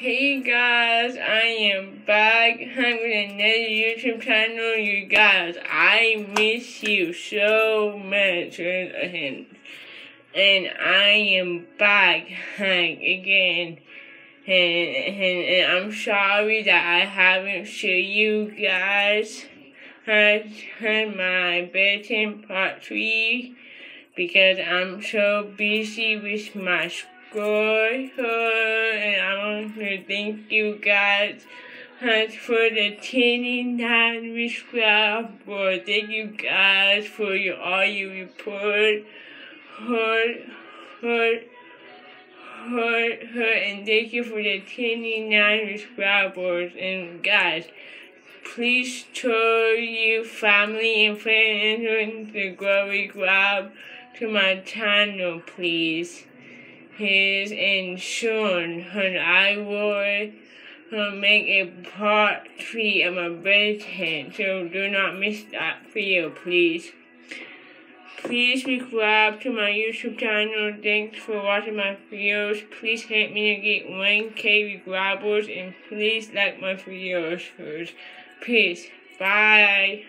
Hey guys, I am back with another YouTube channel, you guys. I miss you so much, and, and I am back again. And, and, and I'm sorry that I haven't shown you guys my bedtime part 3 because I'm so busy with my school I to thank you guys for the 29 subscribers. Thank you guys for your all your report. Hurt, hurt, hurt, hurt, and thank you for the 29 subscribers. And guys, please tell your family and friends to go grab to my channel, please. Here's insurance, and I will uh, make a part three of my birthday, so do not miss that video, please. Please subscribe to my YouTube channel. Thanks for watching my videos. Please help me to get 1k subscribers and please like my videos. Peace. Bye.